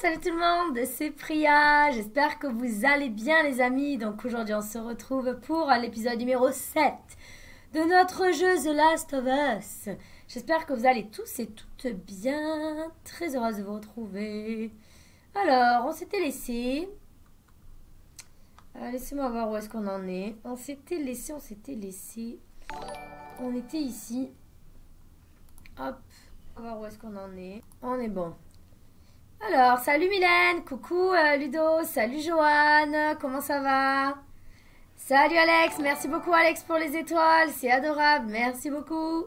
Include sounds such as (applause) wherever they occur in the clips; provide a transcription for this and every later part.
salut tout le monde, c'est Priya, j'espère que vous allez bien les amis. Donc aujourd'hui on se retrouve pour l'épisode numéro 7 de notre jeu The Last of Us. J'espère que vous allez tous et toutes bien, très heureuse de vous retrouver. Alors, on s'était laissé... Euh, laissez-moi voir où est-ce qu'on en est. On s'était laissé, on s'était laissé... On était ici. Hop, on va voir où est-ce qu'on en est. On est bon. Alors, salut Mylène, coucou euh, Ludo, salut Joanne, comment ça va? Salut Alex, merci beaucoup Alex pour les étoiles, c'est adorable, merci beaucoup.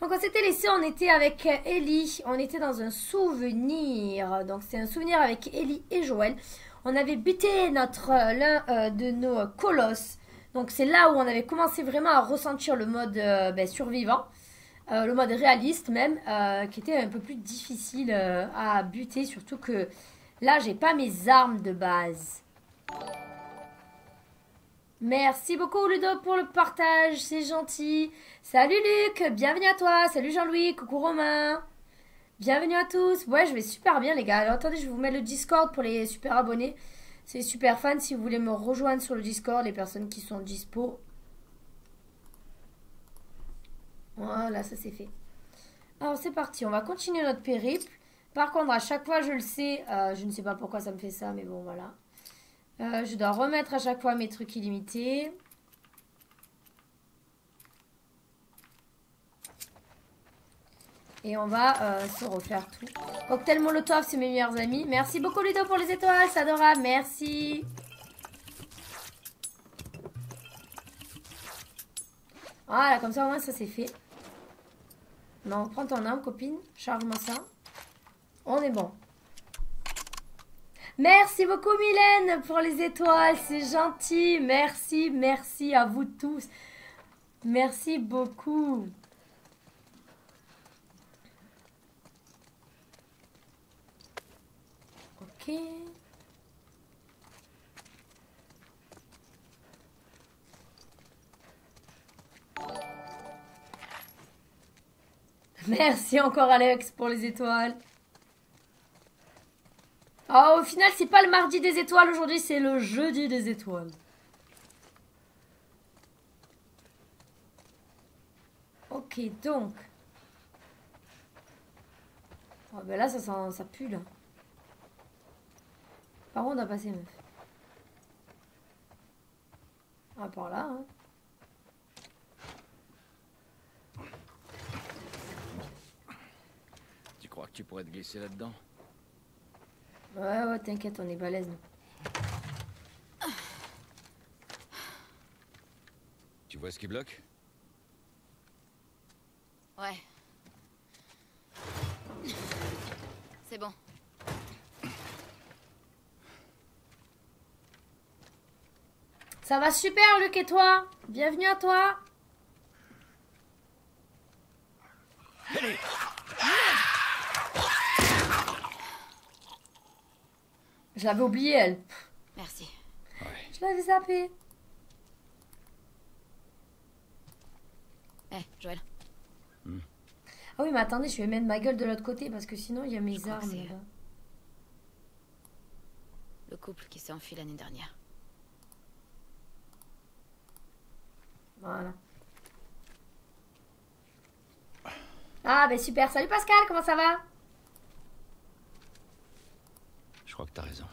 Donc on s'était laissé, on était avec Ellie, on était dans un souvenir, donc c'est un souvenir avec Ellie et Joël. On avait buté notre euh, l'un euh, de nos colosses, donc c'est là où on avait commencé vraiment à ressentir le mode ben, survivant. Euh, le mode réaliste même, euh, qui était un peu plus difficile euh, à buter, surtout que là, j'ai pas mes armes de base. Merci beaucoup Ludo pour le partage, c'est gentil. Salut Luc, bienvenue à toi. Salut Jean-Louis, coucou Romain. Bienvenue à tous. Ouais, je vais super bien les gars. Alors attendez, je vous mettre le Discord pour les super abonnés. C'est super fun si vous voulez me rejoindre sur le Discord, les personnes qui sont dispo. Voilà, ça c'est fait. Alors c'est parti, on va continuer notre périple. Par contre, à chaque fois, je le sais, euh, je ne sais pas pourquoi ça me fait ça, mais bon, voilà. Euh, je dois remettre à chaque fois mes trucs illimités. Et on va euh, se refaire tout. Cocktail Molotov, c'est mes meilleurs amis. Merci beaucoup Ludo pour les étoiles, c'est adorable, merci. Voilà, comme ça au moins ça c'est fait. Non, prends ton arme, copine. Charge-moi ça. On est bon. Merci beaucoup, Mylène, pour les étoiles. C'est gentil. Merci, merci à vous tous. Merci beaucoup. Ok. (laughs) Merci encore Alex pour les étoiles. Oh, au final, c'est pas le mardi des étoiles aujourd'hui, c'est le jeudi des étoiles. Ok, donc. Oh, ben là, ça, sent, ça pue, là. Par où on doit passer, meuf? Ah, par là, hein. crois que tu pourrais te glisser là-dedans Ouais, ouais, t'inquiète, on est balèze. Tu vois ce qui bloque? Ouais. C'est bon. Ça va super, Luc et toi? Bienvenue à toi Je l'avais oublié, elle. Merci. Je l'avais zappé. Eh, Joël. Hmm. Ah oui, mais attendez, je vais mettre ma gueule de l'autre côté parce que sinon, il y a mes armes. Le couple qui s'est enfui l'année dernière. Voilà. Ah, ben super. Salut Pascal, comment ça va je crois que t'as raison.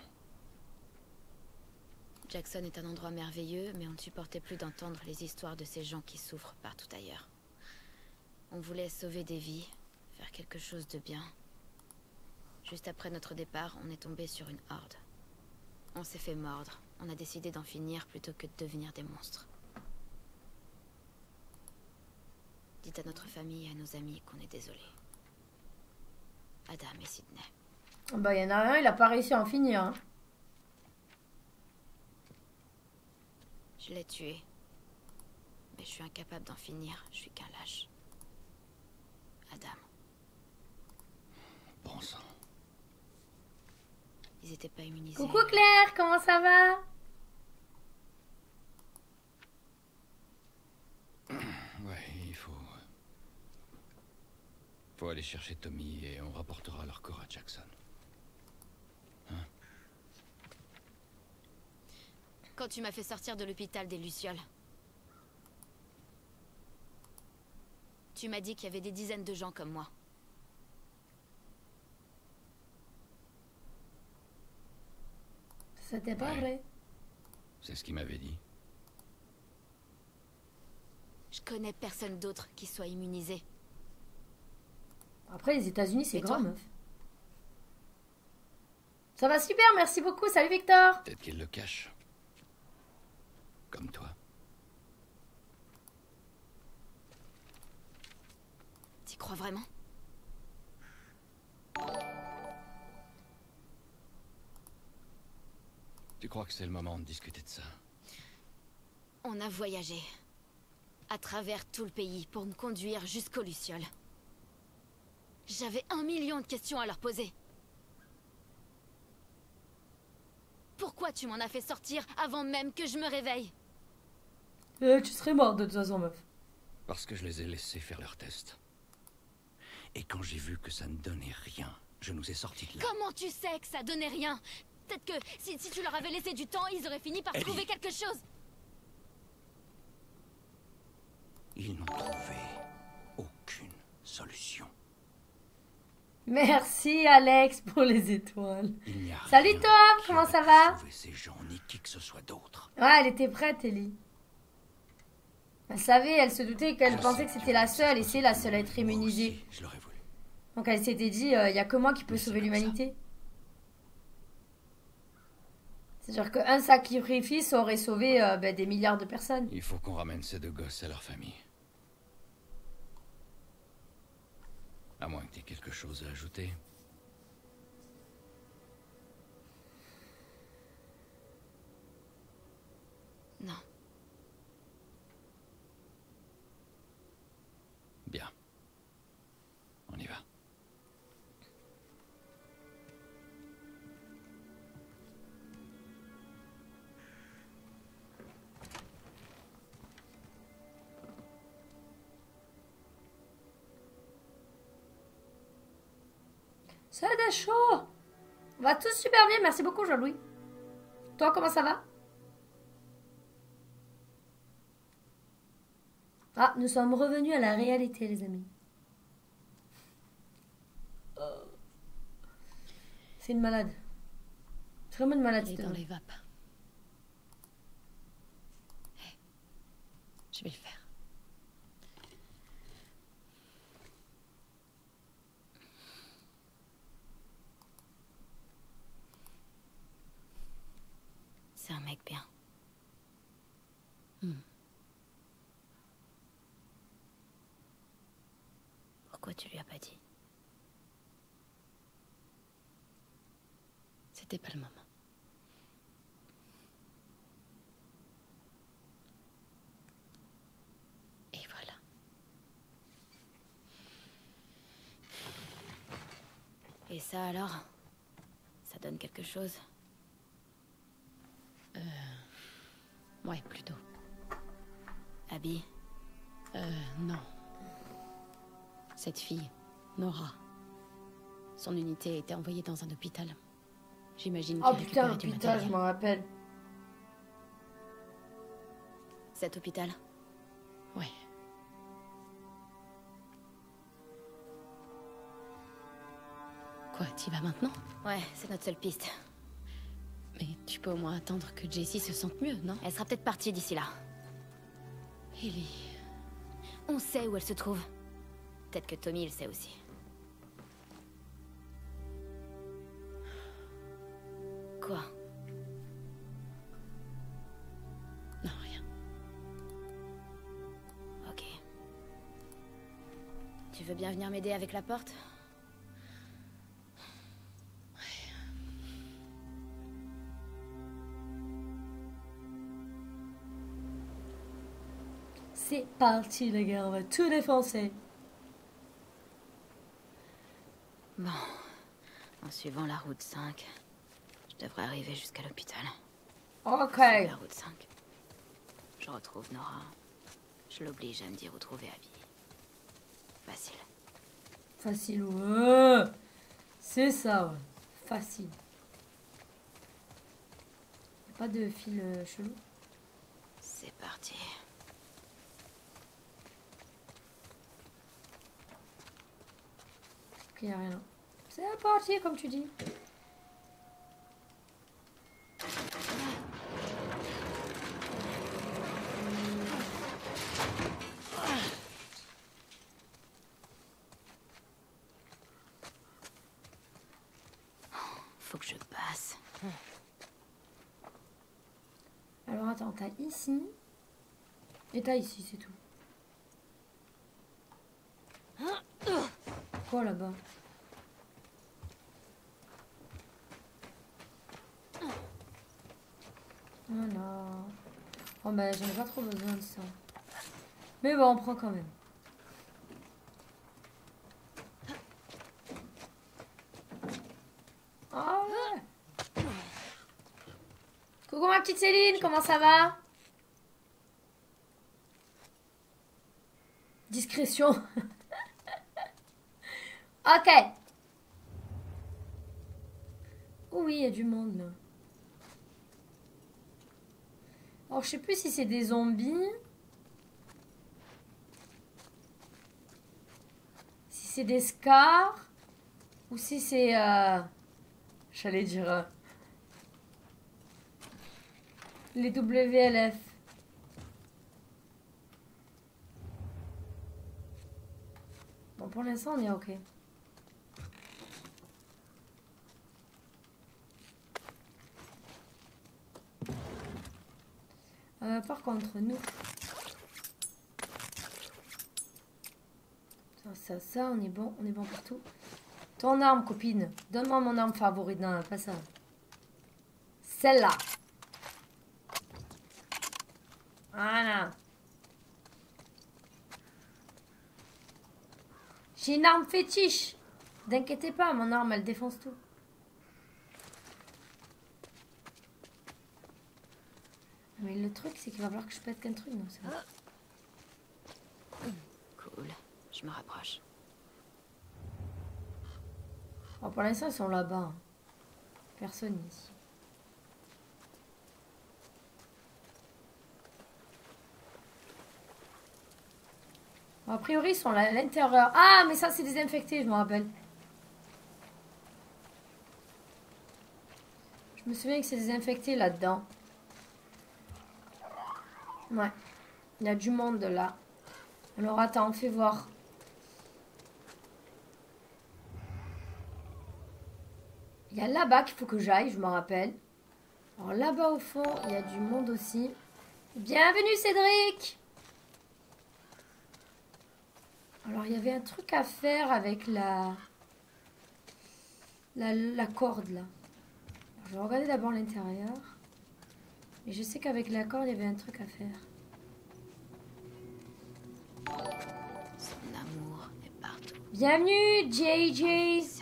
Jackson est un endroit merveilleux, mais on ne supportait plus d'entendre les histoires de ces gens qui souffrent partout ailleurs. On voulait sauver des vies, faire quelque chose de bien. Juste après notre départ, on est tombé sur une horde. On s'est fait mordre. On a décidé d'en finir plutôt que de devenir des monstres. Dites à notre famille et à nos amis qu'on est désolé. Adam et Sidney. Bah, il y en a un, il a pas réussi à en finir. Hein. Je l'ai tué. Mais je suis incapable d'en finir. Je suis qu'un lâche. Adam. Bon sang. Ils étaient pas immunisés. Coucou Claire, comment ça va? (clears throat) Ouais, il faut... Faut aller chercher Tommy et on rapportera leur corps à Jackson. Quand tu m'as fait sortir de l'hôpital des Lucioles. Tu m'as dit qu'il y avait des dizaines de gens comme moi. C'était pas Ouais. vrai. C'est ce qu'il m'avait dit. Je connais personne d'autre qui soit immunisé. Après, les États-Unis, c'est grand, toi meuf. Ça va super, merci beaucoup. Salut Victor. Peut-être qu'il le cache. Comme toi. T'y crois vraiment? Tu crois que c'est le moment de discuter de ça? On a voyagé. À travers tout le pays pour me conduire jusqu'aux Lucioles. J'avais un million de questions à leur poser. Pourquoi tu m'en as fait sortir avant même que je me réveille? Euh, tu serais morte de toute façon, meuf. Parce que je les ai laissés faire leurs tests. Et quand j'ai vu que ça ne donnait rien, je nous ai sortis de là. Comment tu sais que ça donnait rien? Peut-être que si, si tu leur avais laissé du temps, ils auraient fini par Ellie. trouver quelque chose. Ils n'ont trouvé aucune solution. Merci Alex pour les étoiles. Il n'y a Salut, Tom, comment ça va? ces gens, ni qui que ce soit d'autre. Ouais, elle était prête, Ellie. Elle savait, elle se doutait qu'elle pensait que c'était la seule et c'est la seule à être immunisée. je l'aurais voulu. Donc elle s'était dit, il y a que moi qui peux sauver l'humanité. C'est-à-dire qu'un sacrifice aurait sauvé euh, ben, des milliards de personnes. Il faut qu'on ramène ces deux gosses à leur famille. À moins que tu aies quelque chose à ajouter. Non. Bien. C'est chaud On va tous super bien, merci beaucoup Jean-Louis. Toi, comment ça va? Ah, nous sommes revenus à la réalité, les amis. C'est une malade. C'est vraiment une malade, Il est dans les vapes. Hé, Je vais le faire. C'est un mec bien. Pourquoi tu lui as pas dit? C'était pas le moment. Et voilà. Et ça alors Ça donne quelque chose? Ouais, plutôt. Abby? Euh, non. Cette fille, Nora. Son unité a été envoyée dans un hôpital. J'imagine Oh qu'il putain, putain, je m'en rappelle. Cet hôpital Ouais. Quoi, t'y vas maintenant? Ouais, c'est notre seule piste. Mais tu peux au moins attendre que Jessie se sente mieux, non? Elle sera peut-être partie d'ici là. Ellie. On sait où elle se trouve. Peut-être que Tommy le sait aussi. Bien venir m'aider avec la porte C'est parti, les gars, on va tout défoncer. Bon. En suivant la route 5, je devrais arriver jusqu'à l'hôpital. Ok. La route 5. Je retrouve Nora. Je l'oblige à me dire où trouver Abby. Facile. Facile, ouais. C'est ça, ouais. Facile. Y a pas de fil euh, chelou? C'est parti. Ok, y a rien. C'est parti, comme tu dis. Faut que je passe. Alors attends, t'as ici. Ici, c'est tout. Quoi là-bas? Non. Oh bah j'en ai pas trop besoin de ça. Mais bon, on prend quand même. Ah. Coucou ma petite Céline, comment ça va? (laughs) Ok. Oh oui, il y a du monde. Alors je sais plus si c'est des zombies. Si c'est des scars. Ou si c'est... Euh... J'allais dire... euh, Les WLF. Bon, pour l'instant, on est ok. Euh, par contre, nous... Ça, ça, ça, on est bon, on est bon partout. Ton arme, copine. Donne-moi mon arme favorite. Non, pas ça. Celle-là. Voilà. J'ai une arme fétiche. N'inquiétez pas, mon arme, elle défonce tout. Mais le truc, c'est qu'il va falloir que je pète qu'un truc. Non, c'est bon. Cool. Je me rapproche. Oh, pour l'instant, ils sont là-bas. Personne ici. A priori, ils sont à l'intérieur. Ah, mais ça, c'est désinfecté, je me rappelle. Je me souviens que c'est désinfecté là-dedans. Ouais. Il y a du monde là. Alors, attends, fais voir. Il y a là-bas qu'il faut que j'aille, je me rappelle. Alors là-bas au fond, il y a du monde aussi. Bienvenue Cédric Alors il y avait un truc à faire avec la... La, la corde là. Alors, je vais regarder d'abord l'intérieur. Et je sais qu'avec la corde, il y avait un truc à faire. Son amour est partout. Bienvenue JJ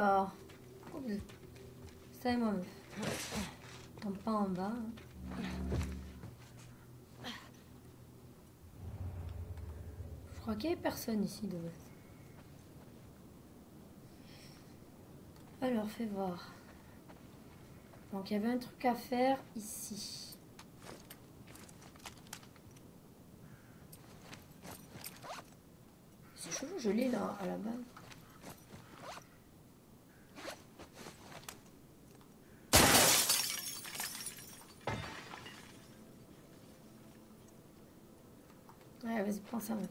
Alors... Ça et moi. Tombe pas en bas. hein. Je crois qu'il n'y avait personne ici de base. Alors, fais voir. Donc, il y avait un truc à faire ici. C'est chelou, je l'ai là, à la base. Vas-y, prends ça, meuf.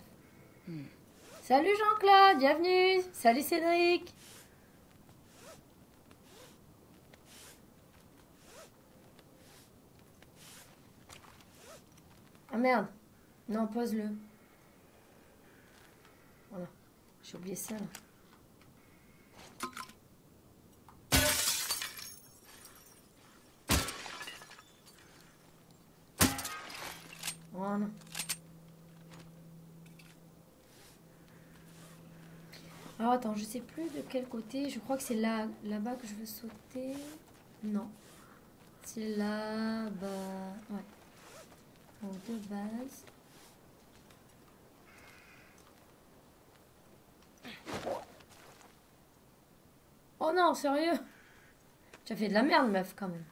Salut Jean-Claude, bienvenue. Salut Cédric. Ah merde. Non, pose-le. Voilà. J'ai oublié ça là. Voilà. Attends, je sais plus de quel côté. Je crois que c'est là, là-bas que je veux sauter. Non. C'est là-bas. Ouais. Donc de base. Oh non, sérieux? Tu as fait de la merde, meuf, quand même.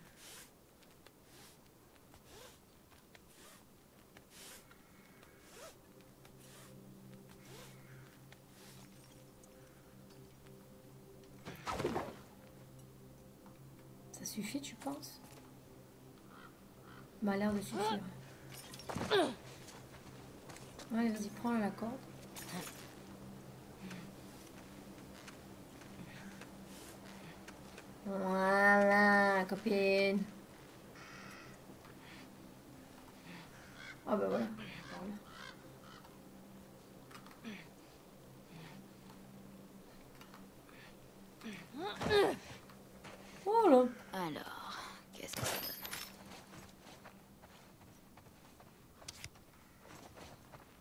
Ça suffit, tu penses Suffire. Allez, vas-y, prends la corde. Voilà, copine. Ah bah voilà. Par là. Oh là. Alors, qu'est-ce que ça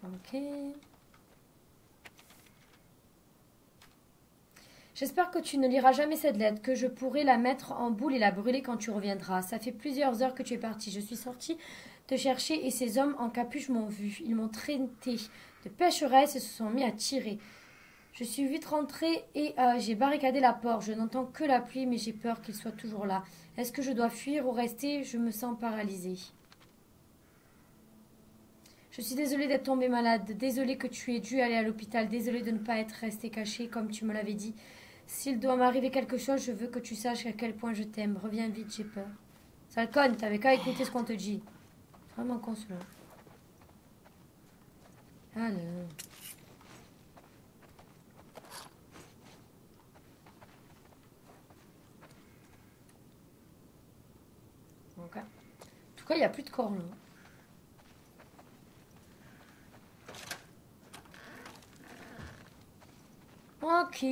donne Ok. J'espère que tu ne liras jamais cette lettre, que je pourrai la mettre en boule et la brûler quand tu reviendras. Ça fait plusieurs heures que tu es parti. Je suis sortie te chercher et ces hommes en capuche m'ont vu. Ils m'ont traité de pécheresse et se sont mis à tirer. Je suis vite rentrée et euh, j'ai barricadé la porte. Je n'entends que la pluie, mais j'ai peur qu'il soit toujours là. Est-ce que je dois fuir ou rester? Je me sens paralysée. Je suis désolée d'être tombée malade, désolée que tu aies dû aller à l'hôpital, désolée de ne pas être restée cachée comme tu me l'avais dit. S'il doit m'arriver quelque chose, je veux que tu saches à quel point je t'aime. Reviens vite, j'ai peur. Sale conne, t'avais qu'à écouter ce qu'on te dit. Vraiment con celui-là. Alors. En tout cas, il n'y a plus de corps là. Ok.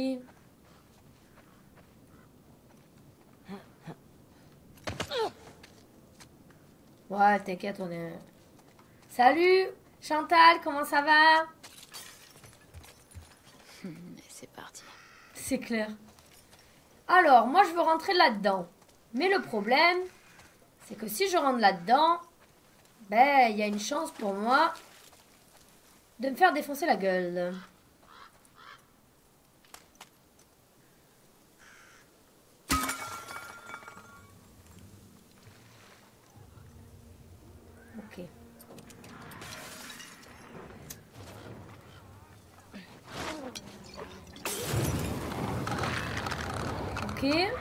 Ouais, t'inquiète, on est. Salut Chantal, comment ça va? Et c'est parti. C'est clair. Alors, moi je veux rentrer là-dedans. Mais le problème, c'est que si je rentre là-dedans, ben, il y a une chance pour moi de me faire défoncer la gueule. Ok. Ok.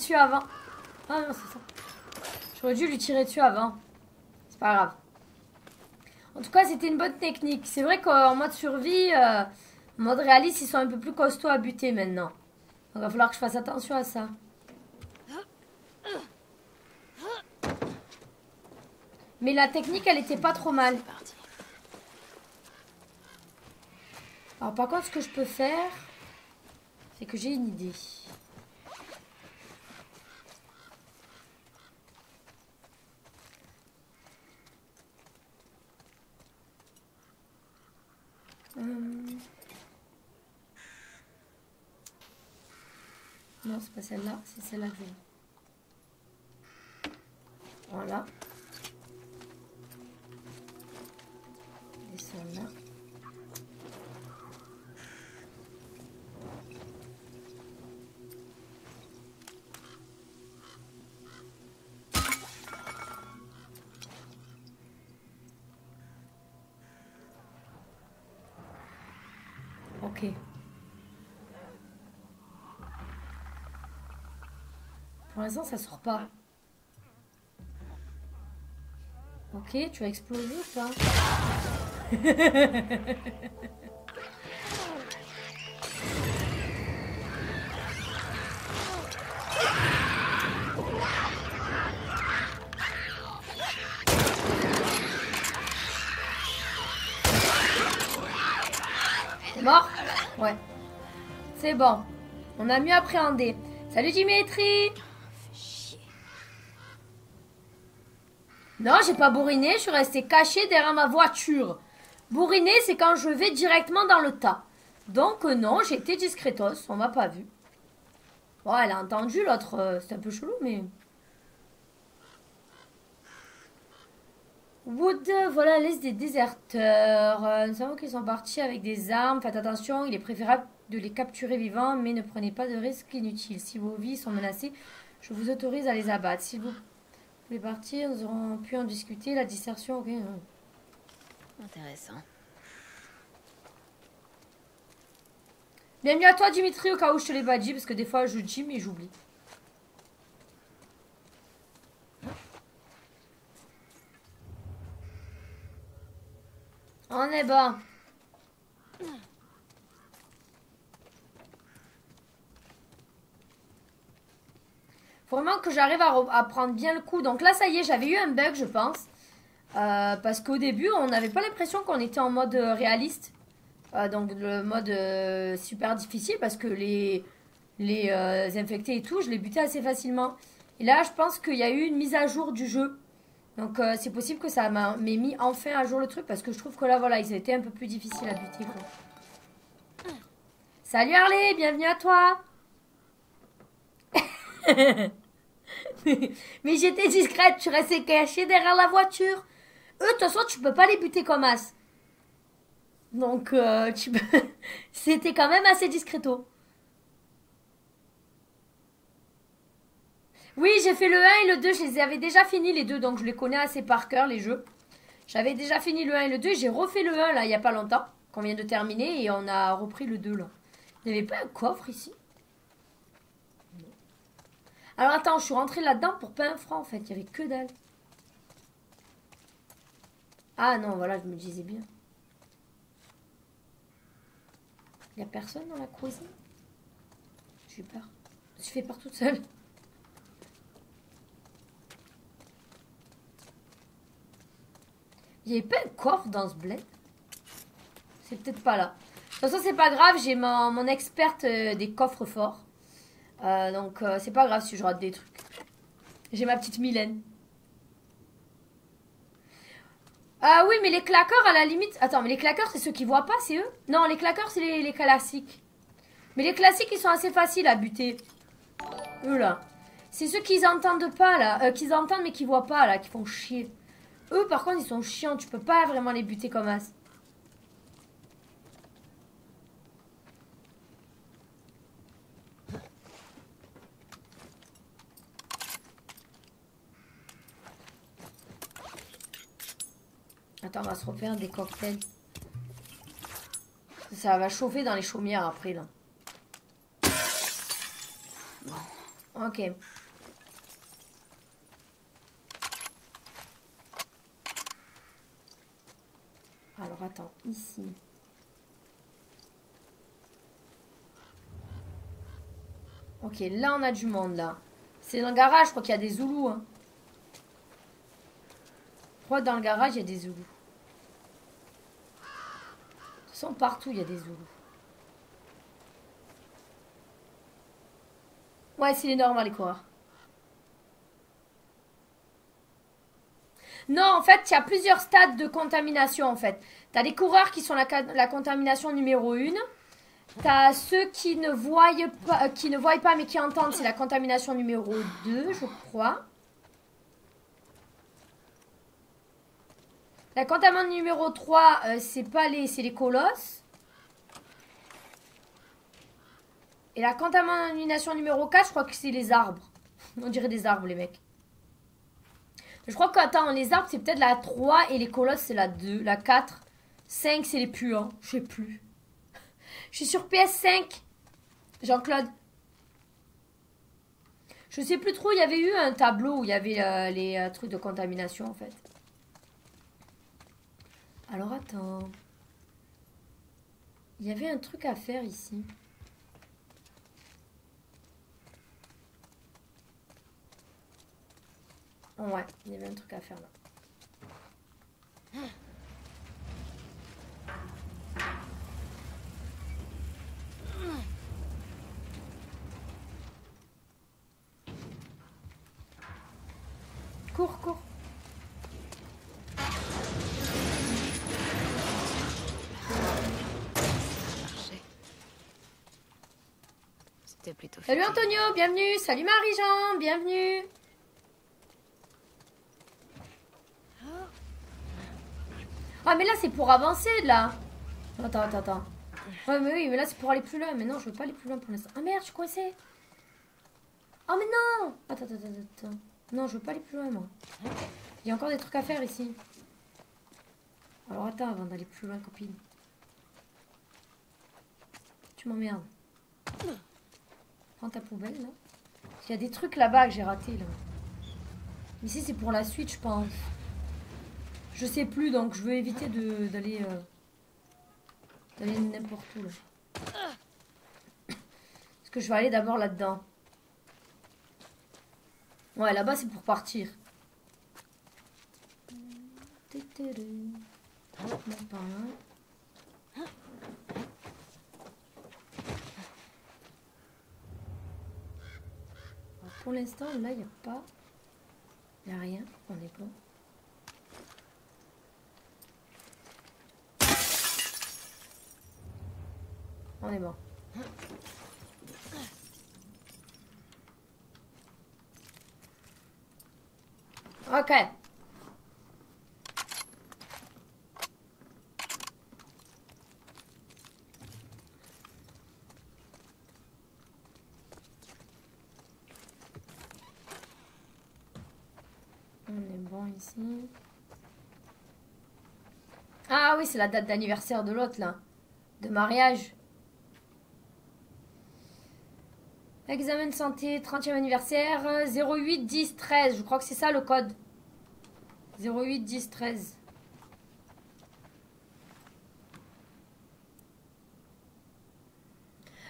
Dessus. Ah non, c'est ça. J'aurais dû lui tirer dessus avant. C'est pas grave. En tout cas, c'était une bonne technique. C'est vrai qu'en mode survie, euh, en mode réaliste, ils sont un peu plus costauds à buter maintenant. Il va falloir que je fasse attention à ça. Mais la technique, elle était pas trop mal. Alors, par contre, ce que je peux faire, c'est que j'ai une idée. Hum. Non, c'est pas celle-là, c'est celle-là. Voilà. Et celle-là. Pour l'instant, ça sort pas. Ok, tu as explosé ou pas? (laughs) bon. On a mieux appréhendé. Salut Dimitri Non, j'ai pas bourriné, je suis restée cachée derrière ma voiture. Bourriner, c'est quand je vais directement dans le tas. Donc euh, non, j'étais discretos, on m'a pas vu. Bon, elle a entendu l'autre, euh, c'est un peu chelou, mais... Wood, voilà la liste des déserteurs. Euh, nous savons qu'ils sont partis avec des armes. Faites attention, il est préférable de les capturer vivants, mais ne prenez pas de risques inutiles. Si vos vies sont menacées, je vous autorise à les abattre. Si vous voulez partir, nous aurons pu en discuter. La dissertion, ok. Intéressant. Bienvenue à toi, Dimitri, au cas où je te l'ai pas dit, parce que des fois je dis, mais j'oublie. On est bon. Faut vraiment que j'arrive à, re- à prendre bien le coup. Donc là, ça y est, j'avais eu un bug, je pense. Euh, parce qu'au début, on n'avait pas l'impression qu'on était en mode euh, réaliste. Euh, donc le mode super difficile parce que les, les infectés et tout, je les butais assez facilement. Et là, je pense qu'il y a eu une mise à jour du jeu. Donc euh, c'est possible que ça m'a- m'ait mis enfin à jour le truc parce que je trouve que là, voilà, ils étaient un peu plus difficiles à buter. quoi. Salut Harley, bienvenue à toi. (laughs) Mais j'étais discrète, tu restais cachée derrière la voiture. Eux, de toute façon, tu peux pas les buter comme as. Donc, euh, (laughs) c'était quand même assez discreto. Oui, j'ai fait le 1 et le 2, je les avais déjà fini les deux, donc je les connais assez par cœur, les jeux. J'avais déjà fini le 1 et le 2, j'ai refait le 1 là, il y a pas longtemps, qu'on vient de terminer, et on a repris le 2 là. Il n'y avait pas un coffre ici? Non. Alors attends, je suis rentrée là-dedans pour pas un franc en fait, il y avait que dalle. Ah non, voilà, je me disais bien. Il y a personne dans la cuisine? J'ai peur. Je fais peur toute seule. Il n'y avait pas un coffre dans ce bled C'est peut-être pas là. De toute façon, c'est pas grave, j'ai mon, mon experte euh, des coffres forts. Euh, donc, euh, c'est pas grave si je rate des trucs. J'ai ma petite Mylène. Ah oui, mais les claqueurs, à la limite... Attends, mais les claqueurs, c'est ceux qui voient pas, c'est eux? Non, les claqueurs, c'est les, classiques. Mais les classiques, ils sont assez faciles à buter. Eux, là. C'est ceux qu'ils entendent pas, là. Qu'ils entendent, mais qui voient pas, là, qui font chier. Eux, par contre, ils sont chiants. Tu peux pas vraiment les buter comme as. Attends, on va se refaire des cocktails. Ça va chauffer dans les chaumières après, là. Ok. Alors, attends, ici. Ok, là, on a du monde, là. C'est dans le garage, je crois qu'il y a des Zoulous, hein. Je crois que dans le garage, il y a des Zoulous. De toute façon, partout, il y a des Zoulous. Ouais, c'est les normal, les coureurs. Non, en fait, il y a plusieurs stades de contamination, en fait. Tu as les coureurs qui sont la, contamination numéro 1. Tu as ceux qui ne, voient pas, euh, qui ne voient pas, mais qui entendent, c'est la contamination numéro 2, je crois. La contamination numéro 3, euh, c'est pas c'est les colosses. Et la contamination numéro 4, je crois que c'est les arbres. (laughs) On dirait des arbres, les mecs. Je crois que, attends, les arbres, c'est peut-être la 3 et les colosses, c'est la 2, la 4. 5, c'est les puants. Je sais plus. Je suis sur PS5. Jean-Claude. Je sais plus trop, il y avait eu un tableau où il y avait euh, les euh, trucs de contamination, en fait. Alors, attends. Il y avait un truc à faire ici. Ouais, il y avait un truc à faire là. Cours, cours. C'était plutôt. Salut Antonio, bienvenue. Salut Marie-Jean, bienvenue. Ah mais là c'est pour avancer là. Attends, attends, attends. Ouais mais oui, mais là c'est pour aller plus loin. Mais non, je veux pas aller plus loin pour l'instant. Ah merde, je suis coincée. Oh mais non Attends, attends, attends, attends. Non, je veux pas aller plus loin moi. Il y a encore des trucs à faire ici. Alors attends avant d'aller plus loin, copine. Tu m'emmerdes. Prends ta poubelle là. Il y a des trucs là-bas que j'ai ratés là. Ici c'est pour la suite je pense. Je sais plus donc je veux éviter d'aller euh, d'aller n'importe où là. Parce que je vais aller d'abord là-dedans. Ouais là-bas c'est pour partir. Pour l'instant, là, il n'y a pas. Il n'y a rien. On est bon. On est bon. Ok. On est bon ici. Ah oui, c'est la date d'anniversaire de l'autre là. De mariage. Examen de santé, 30e anniversaire, euh, 08 10 13. Je crois que c'est ça le code. 08 10 13.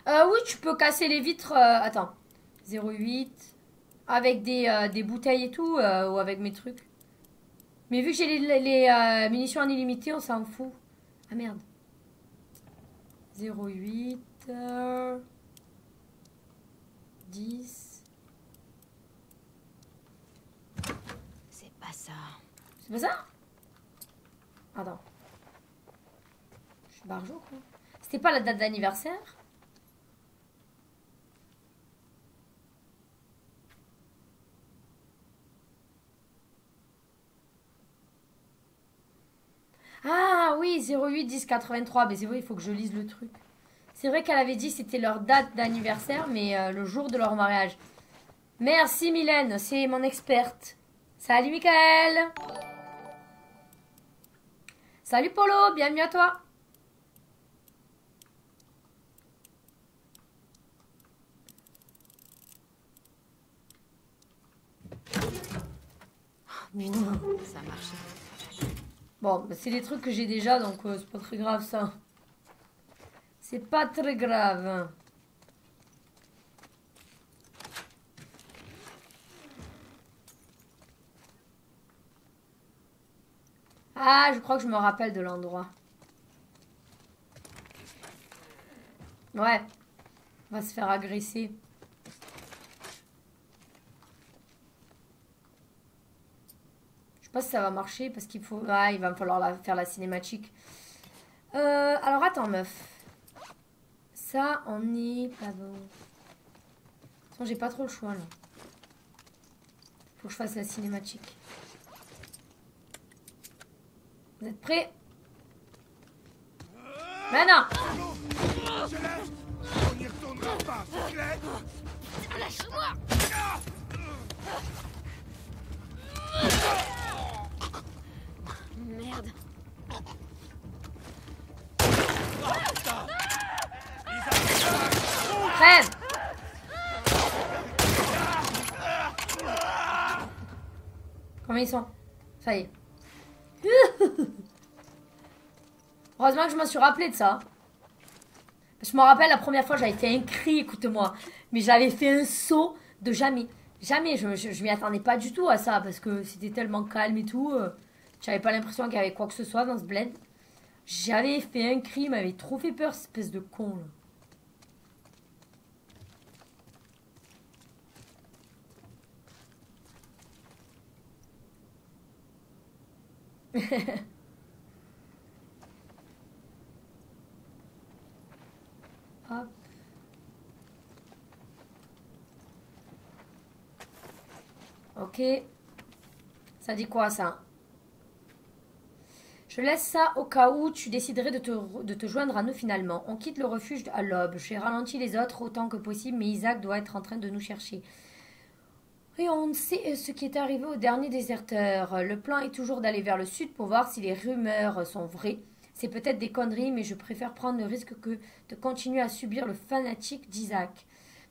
Euh, oui, tu peux casser les vitres. euh, attends. 08. Avec des, euh, des bouteilles et tout, euh, ou avec mes trucs. Mais vu que j'ai les, les, munitions en illimité, on s'en fout. Ah merde. 08. Euh, 10. C'est pas ça. C'est pas ça? Attends. Je suis barjo quoi. C'était pas la date d'anniversaire? Ah oui, 08 10 83. Mais c'est vrai, il faut que je lise le truc. C'est vrai qu'elle avait dit que c'était leur date d'anniversaire, mais euh, le jour de leur mariage. Merci Mylène, c'est mon experte. Salut Michael Salut Polo, bienvenue à toi Ça a marché. Bon, bah, c'est des trucs que j'ai déjà, donc euh, c'est pas très grave ça. C'est pas très grave. Ah, je crois que je me rappelle de l'endroit. Ouais. On va se faire agresser. Je sais pas si ça va marcher parce qu'il faut. Ah, il va me falloir faire la cinématique. Euh, alors attends, meuf. Ça, on est pas bon. De toute façon, j'ai pas trop le choix là. Faut que je fasse la cinématique. Vous êtes prêts? Maintenant On n'y retournera pas, c'est clair Merde. Crève Combien ils sont? Ça y est. (laughs) Heureusement que je m'en suis rappelé de ça. Je me rappelle la première fois, j'avais fait un cri, écoute-moi. Mais j'avais fait un saut de jamais. Jamais, je, je, je m'y attendais pas du tout à ça parce que c'était tellement calme et tout. euh, J'avais pas l'impression qu'il y avait quoi que ce soit dans ce bled. J'avais fait un cri, m'avait trop fait peur, cette espèce de con là. Hop. Ok. Ça dit quoi ça? Je laisse ça au cas où tu déciderais de te, de te joindre à nous finalement. On quitte le refuge à l'aube. J'ai ralenti les autres autant que possible, mais Isaac doit être en train de nous chercher. Et on sait ce qui est arrivé au dernier déserteur. Le plan est toujours d'aller vers le sud pour voir si les rumeurs sont vraies. C'est peut-être des conneries, mais je préfère prendre le risque que de continuer à subir le fanatique d'Isaac.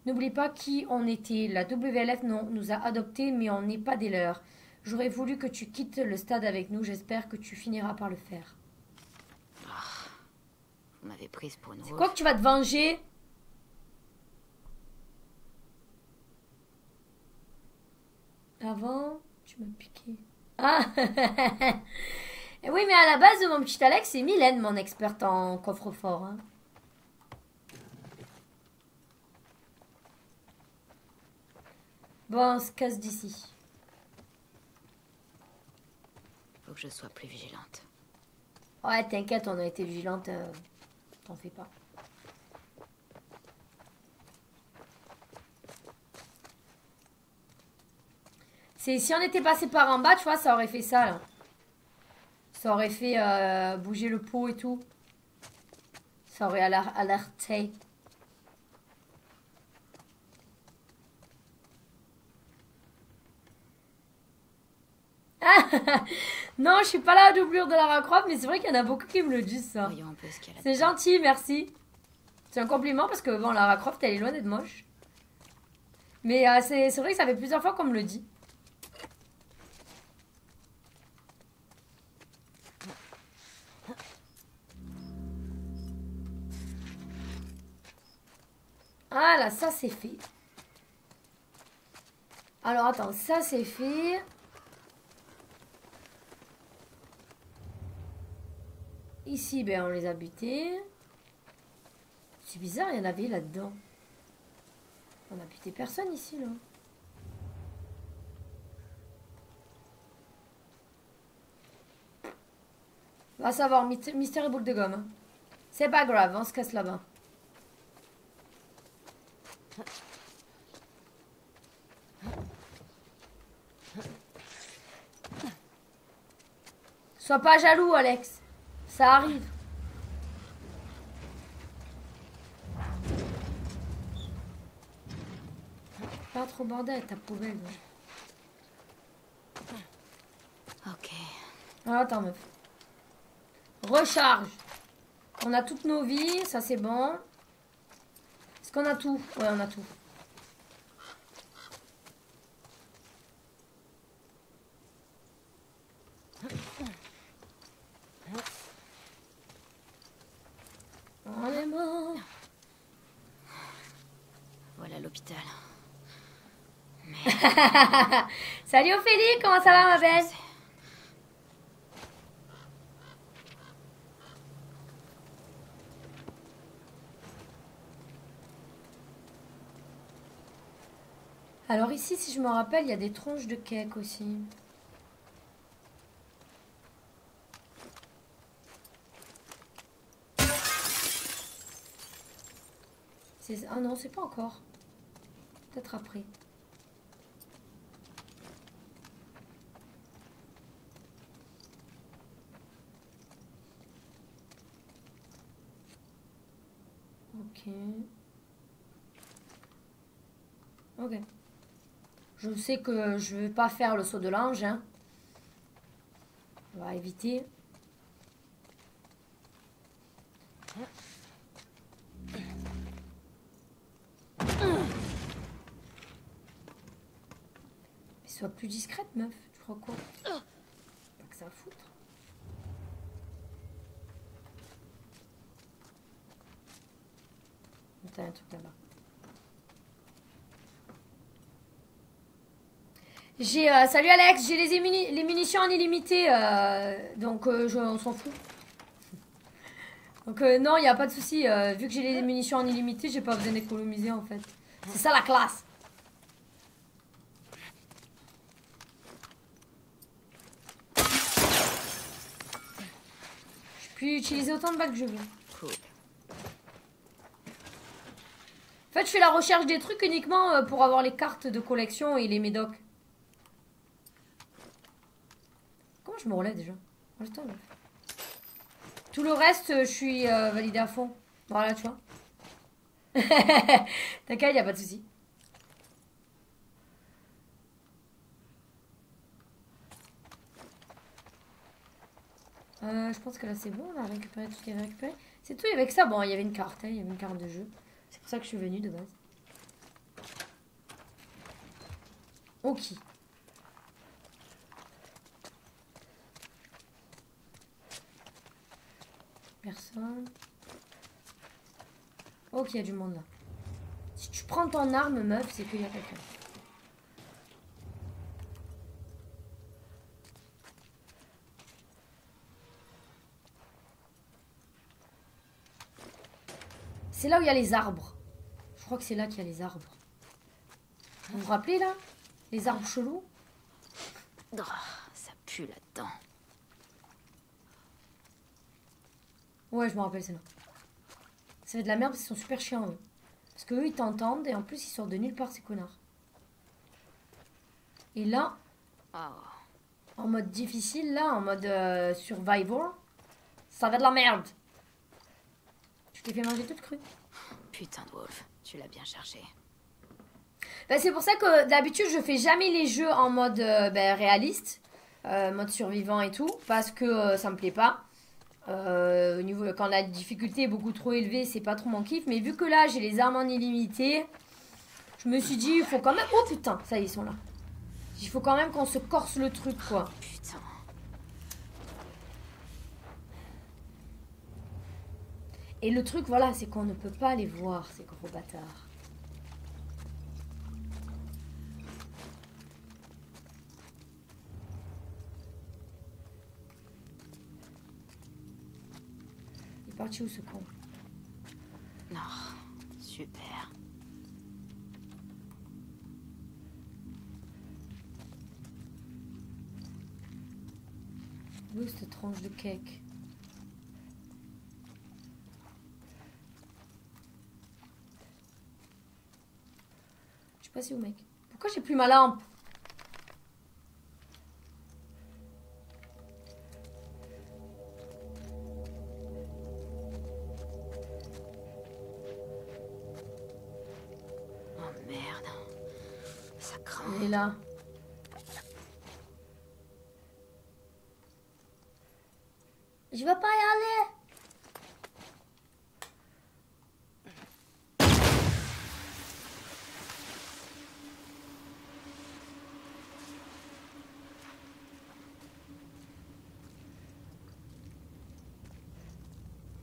N'oublie pas qui on était. La WLF non, nous a adoptés, mais on n'est pas des leurs. J'aurais voulu que tu quittes le stade avec nous. J'espère que tu finiras par le faire. Vous m'avez prise pour une C'est quoi que tu vas te venger? Avant, tu m'as piqué. Ah (laughs) Eh Oui, mais à la base de mon petit Alex, c'est Mylène, mon experte en coffre-fort. hein. Bon, on se casse d'ici. Faut que je sois plus vigilante. Ouais, t'inquiète, on a été vigilante. euh, T'en fais pas. Si on était passé par en bas, tu vois, ça aurait fait ça là. Ça aurait fait euh, bouger le pot et tout. Ça aurait aler- alerté. Ah (laughs) Non, je suis pas la doublure de Lara Croft, mais c'est vrai qu'il y en a beaucoup qui me le disent ça. Voyons un peu ce qu'il y a là. C'est gentil, merci. C'est un compliment parce que bon, Lara Croft, elle est loin d'être moche. Mais euh, c'est vrai que ça fait plusieurs fois qu'on me le dit. Ah là, ça c'est fait. Alors attends, ça c'est fait. Ici, ben, on les a butés. C'est bizarre, il y en avait là-dedans. On a buté personne ici, là. Va savoir, mystère et boule de gomme. C'est pas grave, on se casse là-bas. Sois pas jaloux, Alex. Ça arrive. Pas trop bordel, ta poubelle. Ok. Ah, attends, meuf. Recharge. On a toutes nos vies, ça c'est bon. Est-ce qu'on a tout Ouais, on a tout. On est mort. Voilà l'hôpital. (laughs) Salut Ophélie, comment ça va ma belle Alors si je me rappelle, il y a des tronches de cake aussi. Ah non, c'est pas encore. Peut-être après. Ok. Ok. Je sais que je vais pas faire le saut de l'ange. Hein. On va éviter. Mais sois plus discrète, meuf. Tu crois quoi? Pas que ça foutre. T'as un truc là-bas. J'ai euh, salut Alex, j'ai les, munitions en illimité, euh, donc euh, je- on s'en fout. Donc non, il n'y a pas de souci. vu que j'ai les munitions en illimité, j'ai pas besoin d'économiser en fait. C'est ça la classe. Je peux utiliser autant de balles que je veux. Cool. En fait, je fais la recherche des trucs uniquement pour avoir les cartes de collection et les médocs. Je me relève déjà. Tout le reste, euh, je suis euh, validé à fond. Voilà, tu vois. (laughs) T'inquiète, y a pas de souci. Euh, je pense que là c'est bon, on a récupéré tout ce qu'il y avait récupéré. C'est tout, avec ça, bon, il y avait une carte, hein, il y avait une carte de jeu. C'est pour ça que je suis venue de base. Ok. Personne. Ok, il y a du monde là. Si tu prends ton arme, meuf, c'est qu'il y a quelqu'un. C'est là où il y a les arbres. Je crois que c'est là qu'il y a les arbres. Vous vous rappelez là? Les arbres chelous? Oh, ça pue là-dedans. Ouais, je me rappelle, c'est là. Ça fait de la merde parce qu'ils sont super chiants, eux. Parce qu'eux, ils t'entendent et en plus, ils sortent de nulle part, ces connards. Et là, Oh, en mode difficile, là, en mode euh, survivor, ça va de la merde. Tu t'es fait manger toute crue. putain de Wolf, tu l'as bien cherché. Bah, c'est pour ça que d'habitude, je fais jamais les jeux en mode euh, ben, réaliste, euh, mode survivant et tout, parce que euh, ça me plaît pas. Euh, au niveau, quand la difficulté est beaucoup trop élevée, c'est pas trop mon kiff. Mais vu que là, j'ai les armes en illimité, je me suis dit, il faut quand même. Oh putain, ça y est, ils sont là. Il faut quand même qu'on se corse le truc, quoi. Putain. Et le truc, voilà, c'est qu'on ne peut pas les voir, ces gros bâtards. Parti où ce con Non, super. Où est cette tranche de cake? Je sais pas si où, mec. Pourquoi j'ai plus ma lampe? Je veux pas y aller.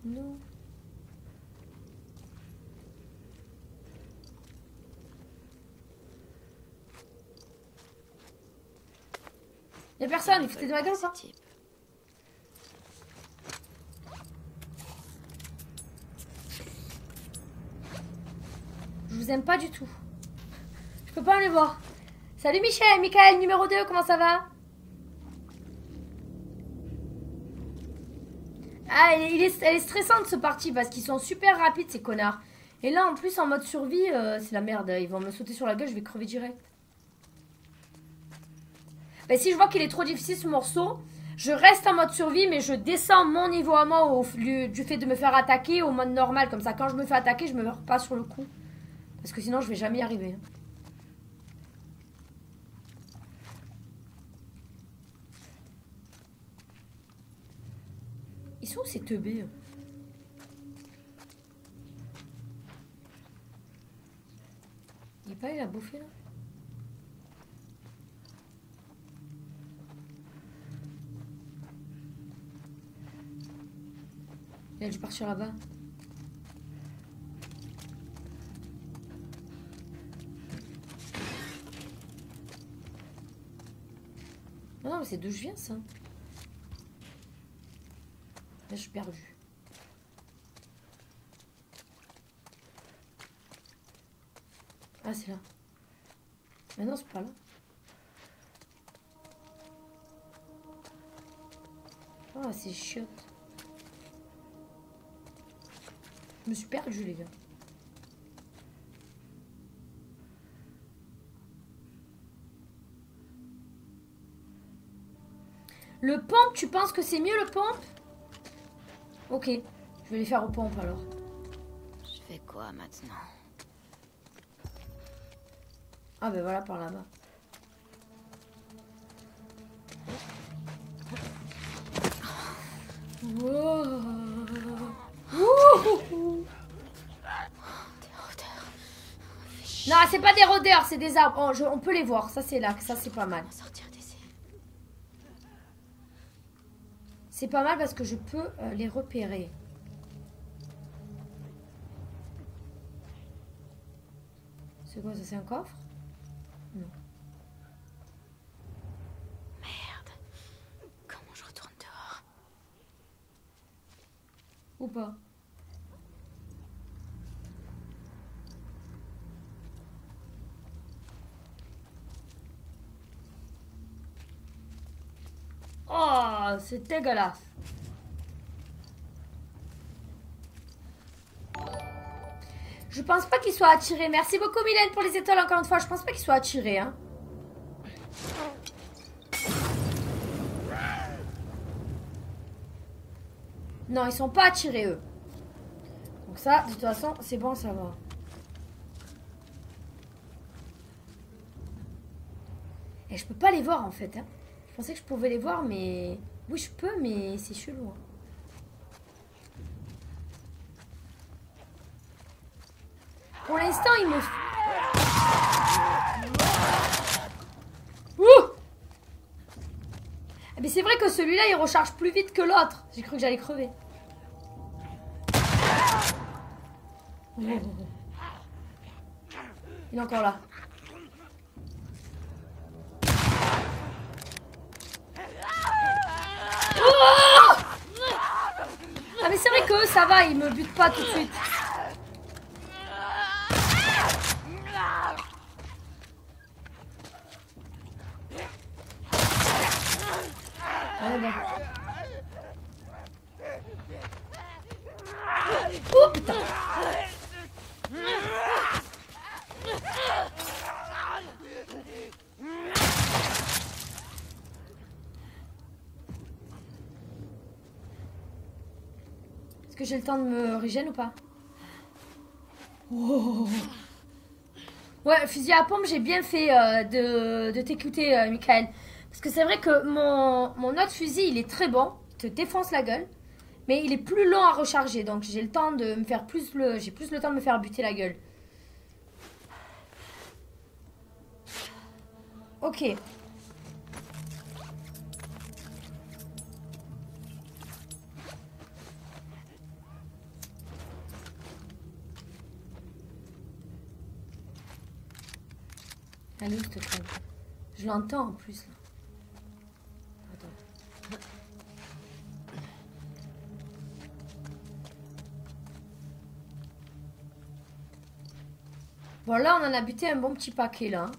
Non. Y'a personne, il foutait de ma gueule. Je vous aime pas du tout. Je peux pas aller voir. Salut Michel, Michael numéro 2, comment ça va? Ah, elle est stressante ce parti parce qu'ils sont super rapides ces connards. Et là en plus en mode survie, euh, c'est la merde. Ils vont me sauter sur la gueule, je vais crever direct. Si je vois qu'il est trop difficile ce morceau, je reste en mode survie mais je descends mon niveau à moi au lieu du fait de me faire attaquer au mode normal. Comme ça quand je me fais attaquer, je me meurs pas sur le coup. Parce que sinon je vais jamais y arriver. Ils sont où ces teubés Il est pas allé la bouffer là? Il a dû partir là-bas. Non, mais c'est d'où je viens ça. Là, je suis perdue. Ah, c'est là. Mais non, c'est pas là. Ah, c'est chiotte. Je me suis perdue, les gars. Le pompe, tu penses que c'est mieux le pompe Ok, je vais les faire au pompe alors. Je fais quoi maintenant? Ah ben voilà par là-bas. Wow. Non, c'est pas des rôdeurs, c'est des arbres. Oh, je- on peut les voir, ça c'est là, ça c'est pas mal. C'est pas mal parce que je peux euh, les repérer. C'est quoi ça C'est un coffre? Merde. Comment je retourne dehors? Ou pas Oh, c'est dégueulasse. Je pense pas qu'il soit attiré. Merci beaucoup Mylène pour les étoiles encore une fois. Je pense pas qu'il soit attiré. Hein. Non, ils sont pas attirés eux. Donc ça, de toute façon, c'est bon à savoir. Et je peux pas les voir en fait. hein. Je pensais que je pouvais les voir, mais... Oui, je peux, mais c'est chelou. hein. Pour l'instant, il me... Ouh Ah, Mais c'est vrai que celui-là, il recharge plus vite que l'autre. J'ai cru que j'allais crever. Il est encore là. Oh ah mais c'est vrai que ça va, il me bute pas tout de suite. Oh putain Est-ce que j'ai le temps de me régénérer ou pas. Ouais, fusil à pompe, j'ai bien fait euh, de, de t'écouter, euh, Michael. Parce que c'est vrai que mon, mon autre fusil, il est très bon, il te défonce la gueule. Mais il est plus long à recharger, donc j'ai le temps de me faire plus le. J'ai plus le temps de me faire buter la gueule. Ok. Cette conne Je l'entends en plus là. Attends. Bon là on en a buté un bon petit paquet là.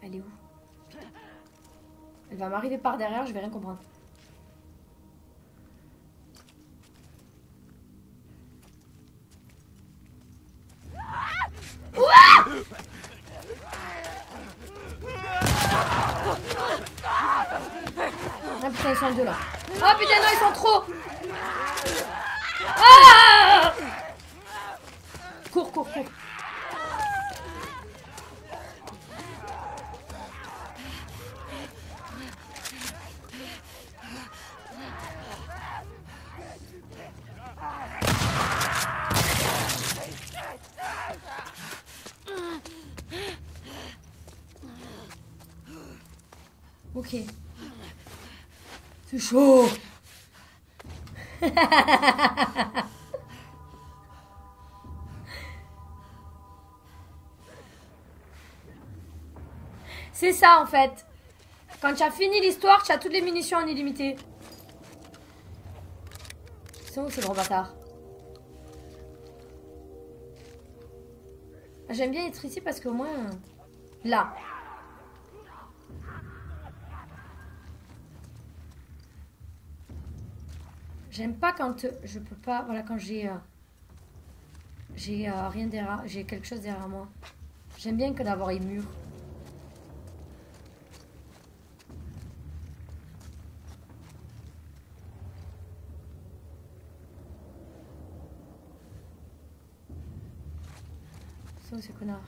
Elle est où? Elle va m'arriver par derrière, je vais rien comprendre. Ah putain, ils sont deux là. Oh putain, non, ils sont trop. Ah cours, cours, cours. Ok. C'est chaud. (laughs) C'est ça en fait. Quand tu as fini l'histoire, tu as toutes les munitions en illimité. C'est où ce gros bâtard? J'aime bien être ici parce qu'au moins... Là. J'aime pas quand je peux pas. Voilà, quand j'ai. euh, j'ai euh, rien derrière. J'ai quelque chose derrière moi. J'aime bien que d'avoir les murs. Ça, c'est connard.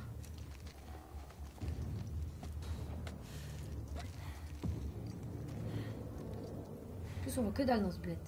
En plus, on voit que dalle dans ce bled.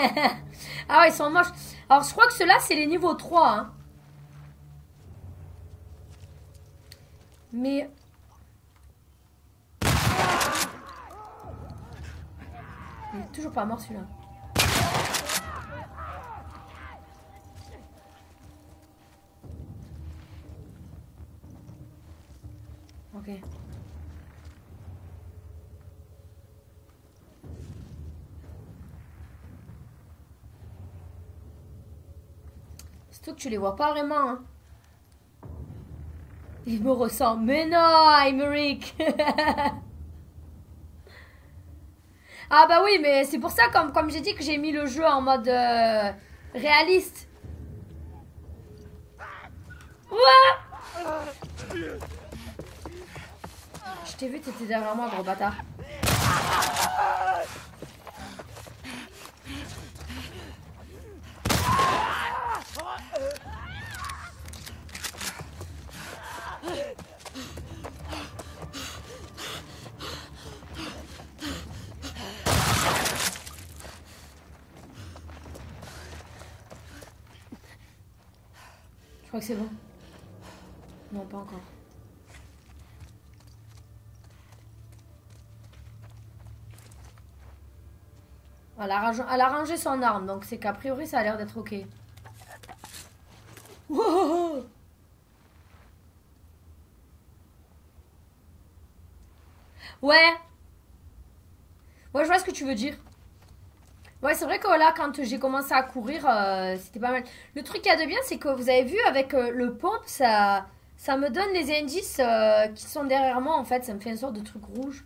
(laughs) ah ouais, ils sont moches. Alors, je crois que ceux-là, c'est les niveaux 3. Hein. Mais... Il toujours pas mort, celui-là. Ok. Surtout que tu les vois pas vraiment. Hein. Il me ressemble. Mais non, Aymeric (laughs) Ah bah oui, mais c'est pour ça, comme, comme j'ai dit, que j'ai mis le jeu en mode euh, réaliste. Ouais Je t'ai vu, t'étais derrière moi, gros bâtard. C'est bon. Non, pas encore. Elle a, elle rangé son arme, donc c'est qu'a priori ça a l'air d'être ok. Wow ouais. Ouais, je vois ce que tu veux dire. Ouais, c'est vrai que là, quand j'ai commencé à courir, euh, c'était pas mal. Le truc qu'il y a de bien, c'est que vous avez vu avec euh, le pompe, ça, ça me donne les indices euh, qui sont derrière moi, en fait. Ça me fait une sorte de truc rouge.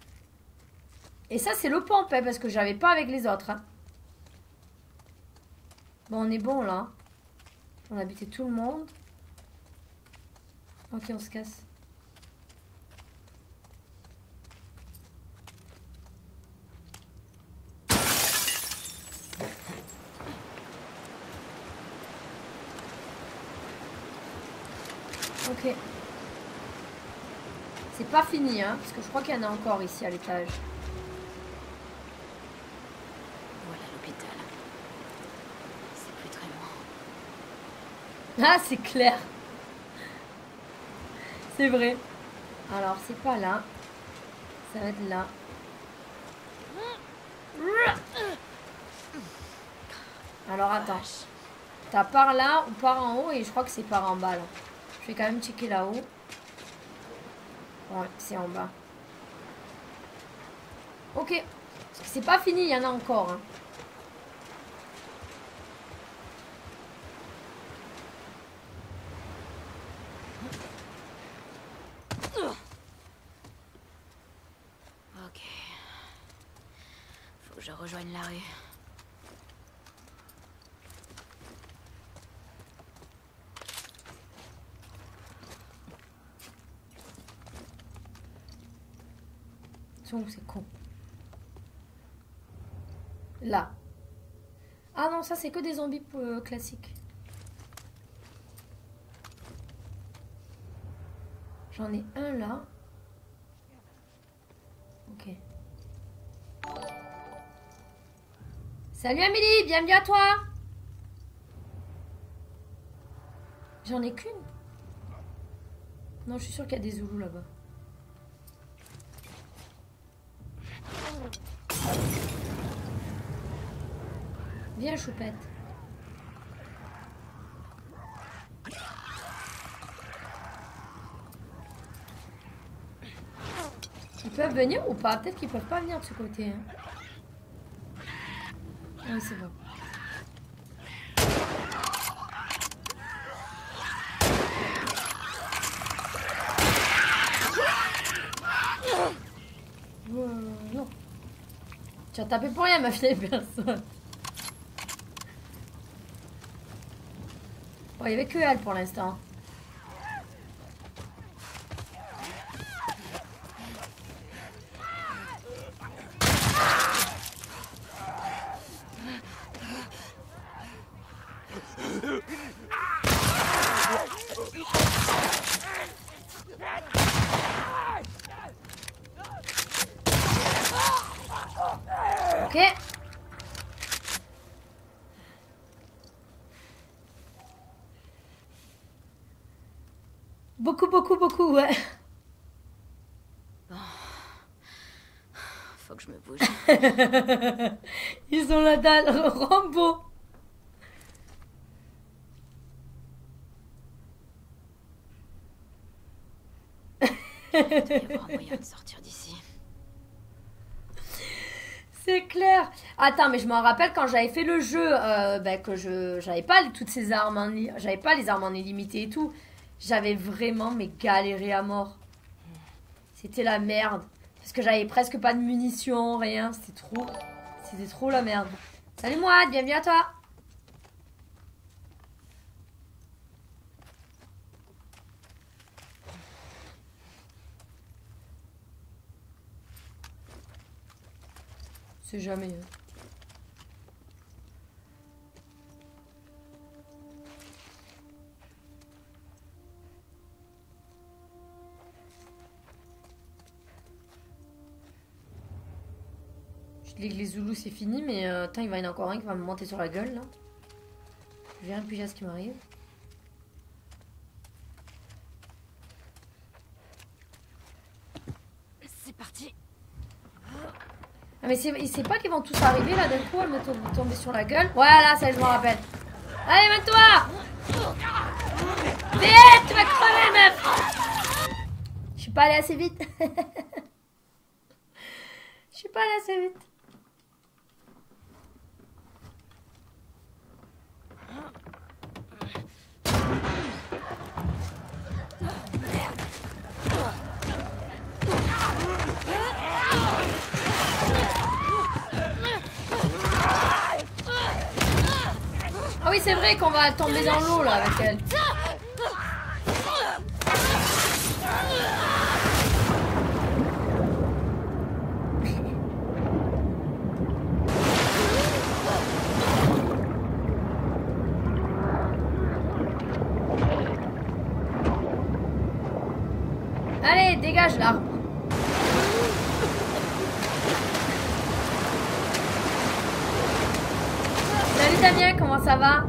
Et ça, c'est le pompe, hein, parce que j'avais pas avec les autres. hein. Bon, on est bon, là. On a buté tout le monde. Ok, on se casse. Ok. C'est pas fini, hein, parce que je crois qu'il y en a encore ici à l'étage. Voilà l'hôpital. C'est plus très loin. Ah, c'est clair. C'est vrai. Alors, c'est pas là. Ça va être là. Alors, attends. T'as par là ou par en haut et je crois que c'est par en bas là. Je vais quand même checker là-haut. Ouais, c'est en bas. Ok. C'est pas fini, il y en a encore. hein. Ok. Faut que je rejoigne la rue. C'est con. Là. Ah non, ça c'est que des zombies euh, classiques. J'en ai un là. Ok. Salut Amélie, bienvenue à toi. J'en ai qu'une? Non, je suis sûre qu'il y a des zoulous là-bas. Viens, choupette. Ils peuvent venir ou pas? Peut-être qu'ils peuvent pas venir de ce côté. Hein. C'est bon. Euh, non. Tu as tapé pour rien, ma fille, personne. Il y avait que elle pour l'instant. Beaucoup, ouais. Faut que je me bouge. (laughs) Ils ont la dalle. (laughs) Rambo. Il doit y avoir un moyen de sortir d'ici. C'est clair. Attends, mais je m'en rappelle quand j'avais fait le jeu, euh, ben, que je j'avais pas toutes ces armes, j'avais pas les armes en illimité et tout. J'avais vraiment mais galéré à mort. C'était la merde parce que j'avais presque pas de munitions, rien. C'était trop, c'était trop la merde. Salut moi, bienvenue à toi. C'est jamais. hein. Les Zoulous c'est fini, mais euh, attends, il va y en avoir encore un qui va me monter sur la gueule là. Je viens puis à ce qui m'arrive. C'est parti. Ah mais c'est il sait pas qu'ils vont tous arriver là d'un coup, elle me tombe tomber sur la gueule. Voilà, ça je me rappelle. Allez, mets-toi Vite, tu vas crever meuf Je suis pas allée assez vite. (laughs) Je suis pas allée assez vite. Ah oui, c'est qu'on va tomber dans l'eau là avec elle. Allez, dégage là. Salut Damien, comment ça va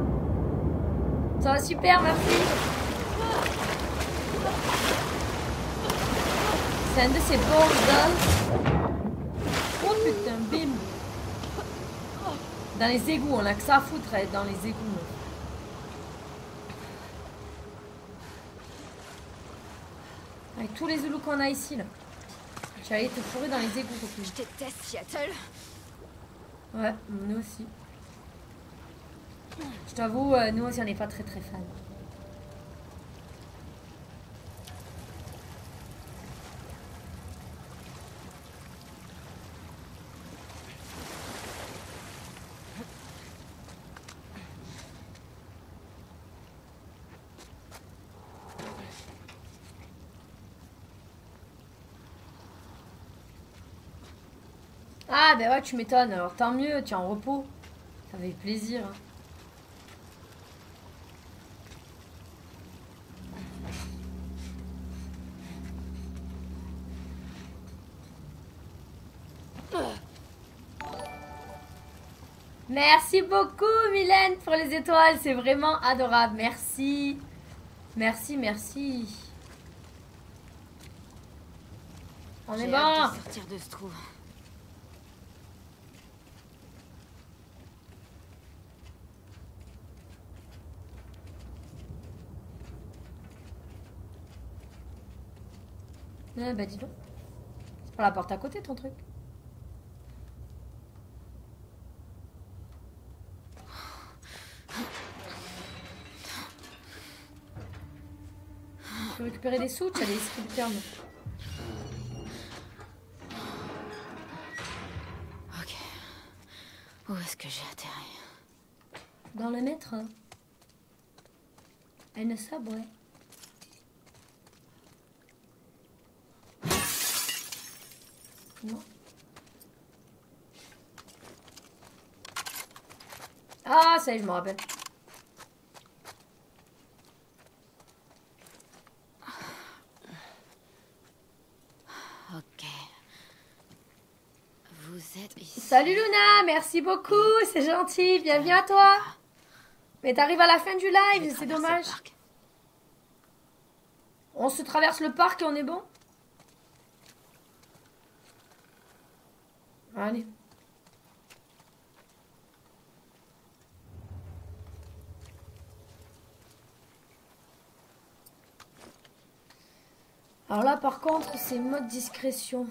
Ça va super, merci. C'est bordels. Oh putain, bim. Dans les égouts, on a que ça à foutre être dans les égouts. Avec tous les zoulous qu'on a ici là. J'allais te fourrer dans les égouts, coquine. Je déteste Seattle. Ouais, nous aussi. Je t'avoue, euh, nous aussi on n'est pas très très fans. Ah, ben ouais, tu m'étonnes. Alors tant mieux, tu es en repos. Ça fait plaisir. hein. Merci beaucoup, Mylène, pour les étoiles. C'est vraiment adorable. Merci. Merci, merci. On est bon. hâte de sortir de ce trou. Ah bah dis donc. C'est pour la porte à côté ton truc. Tu veux récupérer des sous, tu as des distributeurs. Ok. Où est-ce que j'ai atterri? Dans le maître. Hein. Elle ne sabre. Je me rappelle. Ok. Vous êtes ici. Salut Luna, merci beaucoup, c'est gentil, bienvenue à toi. Mais t'arrives à la fin du live, c'est dommage. On se traverse le parc et on est bon Allez. Alors là, par contre, c'est mode discrétion.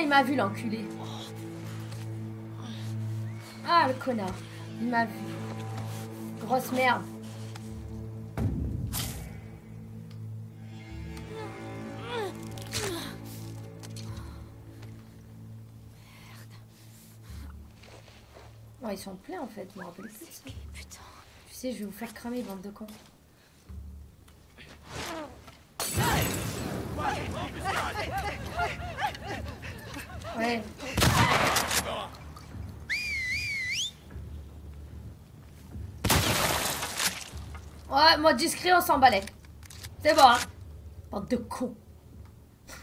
Il m'a vu l'enculé. Ah le connard. Il m'a vu. Grosse merde. Oh, ils sont pleins en fait, je me rappelle plus. Tu sais, je vais vous faire cramer, bande de cons. Mode discret, on s'en balait. C'est bon, hein Bande de cons.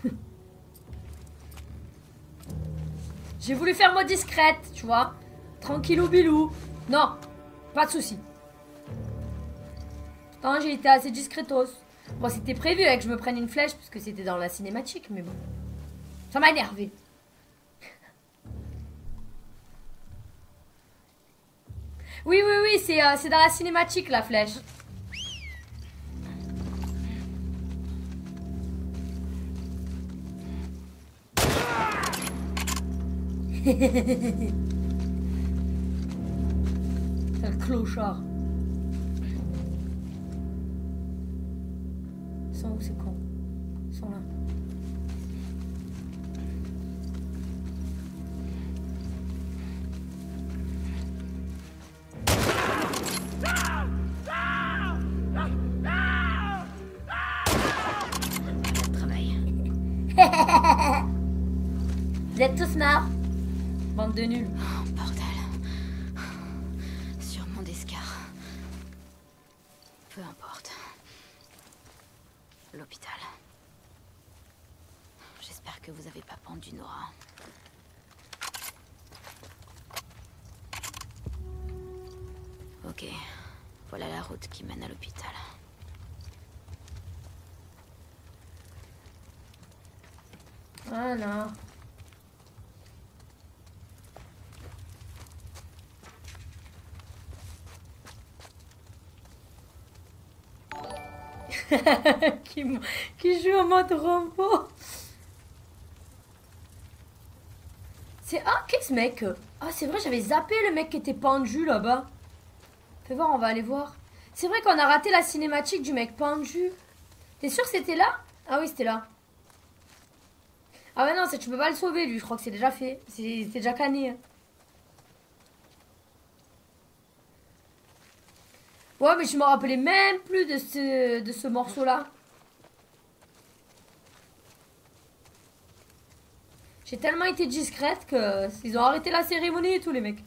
(laughs) J'ai voulu faire mode discrète, tu vois. Tranquillou bilou. Non, pas de soucis. Pourtant, j'ai été assez discretos. Bon, c'était prévu hein, que je me prenne une flèche parce que c'était dans la cinématique, mais bon. Ça m'a énervé. Oui, oui, oui, c'est euh, c'est dans la cinématique la flèche. (laughs) C'est le clochard. Ils sont où ces cons Ils sont là. Travail. (laughs) Vous êtes tous morts Bande de nuls. (laughs) qui, joue en mode robot. C'est ah qu'est-ce mec? Ah c'est vrai j'avais zappé le mec qui était pendu là-bas. Fais voir on va aller voir. C'est vrai qu'on a raté la cinématique du mec pendu. T'es sûr que c'était là? Ah oui c'était là. Ah ouais non tu peux pas le sauver lui je crois que c'est déjà fait. C'est déjà cané. hein. Ouais mais je me rappelais même plus de ce de ce morceau là. J'ai tellement été discrète que ils ont arrêté la cérémonie et tout les mecs.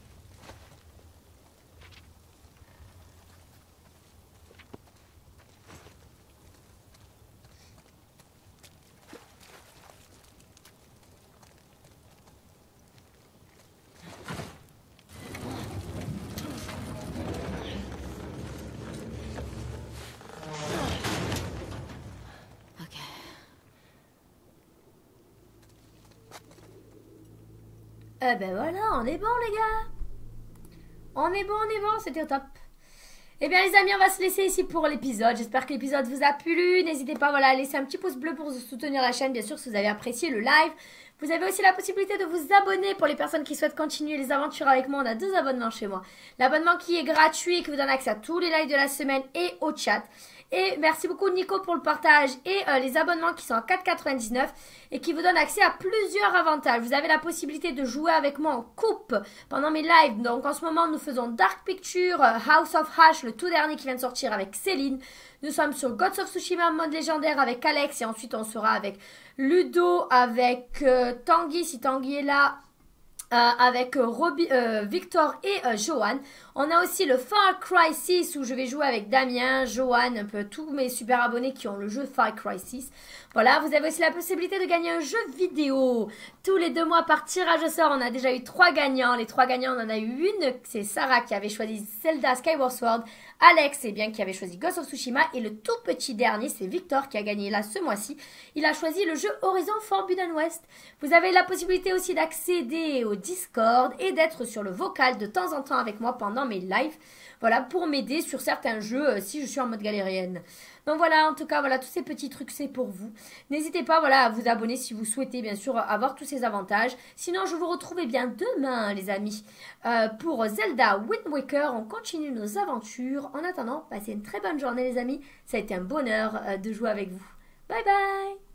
Eh ben voilà, on est bon les gars. On est bon, on est bon, c'était au top. Eh bien les amis, on va se laisser ici pour l'épisode. J'espère que l'épisode vous a plu. N'hésitez pas voilà, à laisser un petit pouce bleu pour soutenir la chaîne, bien sûr, si vous avez apprécié le live. Vous avez aussi la possibilité de vous abonner pour les personnes qui souhaitent continuer les aventures avec moi. On a deux abonnements chez moi. L'abonnement qui est gratuit et qui vous donne accès à tous les lives de la semaine et au chat. Et merci beaucoup Nico pour le partage et euh, les abonnements qui sont à 4,99 et qui vous donnent accès à plusieurs avantages. Vous avez la possibilité de jouer avec moi en coupe pendant mes lives. Donc en ce moment nous faisons Dark Picture, euh, House of Hash, le tout dernier qui vient de sortir avec Céline. Nous sommes sur Gods of Tsushima mode légendaire avec Alex et ensuite on sera avec Ludo, avec euh, Tanguy si Tanguy est là. avec Victor et Johan. On a aussi le Far Cry 6 où je vais jouer avec Damien, Johan, un peu tous mes super abonnés qui ont le jeu Far Cry 6. Voilà, vous avez aussi la possibilité de gagner un jeu vidéo. Tous les deux mois par tirage au sort, on a déjà eu trois gagnants. Les trois gagnants, on en a eu une, c'est Sarah qui avait choisi Zelda Skyward Sword. Alex, c'est bien qui avait choisi Ghost of Tsushima. Et le tout petit dernier, c'est Victor qui a gagné là ce mois-ci. Il a choisi le jeu Horizon Forbidden West. Vous avez la possibilité aussi d'accéder au Discord et d'être sur le vocal de temps en temps avec moi pendant mes lives. Voilà, pour m'aider sur certains jeux euh, si je suis en mode galérienne. Donc voilà, en tout cas, voilà, tous ces petits trucs, c'est pour vous. N'hésitez pas, voilà, à vous abonner si vous souhaitez, bien sûr, avoir tous ces avantages. Sinon, je vous retrouve eh bien demain, les amis, euh, pour Zelda Wind Waker. On continue nos aventures. En attendant, passez une très bonne journée, les amis. Ça a été un bonheur euh, de jouer avec vous. Bye bye